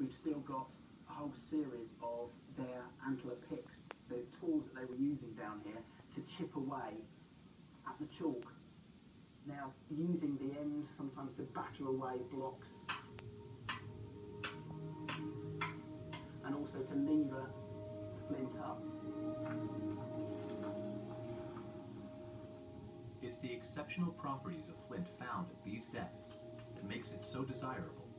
We've still got a whole series of their antler picks, the tools that they were using down here to chip away at the chalk. Now, using the end sometimes to batter away blocks and also to lever flint up. It's the exceptional properties of flint found at these depths that makes it so desirable.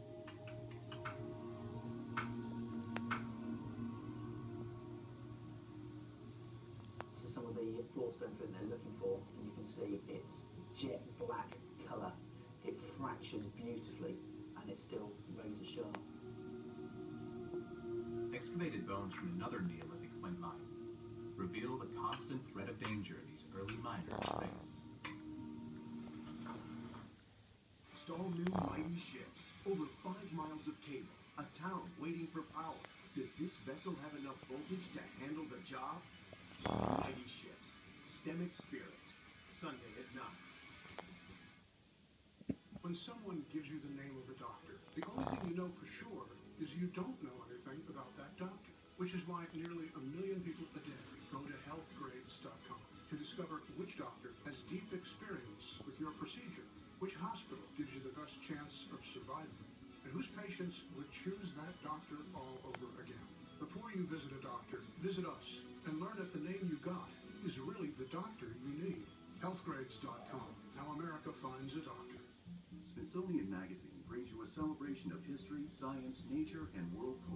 The floorstone flint they're looking for, and you can see it's jet black colour. It fractures beautifully, and it's still razor sharp. Excavated bones from another Neolithic flint mine reveal the constant threat of danger these early miners face. Install new mighty ships. Over five miles of cable. A town waiting for power. Does this vessel have enough voltage to handle the job? Mighty ships. Stemat Spirit. Sunday at 9. When someone gives you the name of a doctor, the only thing you know for sure is you don't know anything about that doctor. Which is why nearly a million people a day go to healthgrades.com to discover which doctor has deep experience with your procedure, which hospital gives you the best chance of surviving, and whose patients would choose that doctor all over again. Before you visit a doctor, visit us and learn if the name you got is really the doctor you need. Healthgrades.com. How America finds a doctor. Smithsonian Magazine brings you a celebration of history, science, nature, and world culture.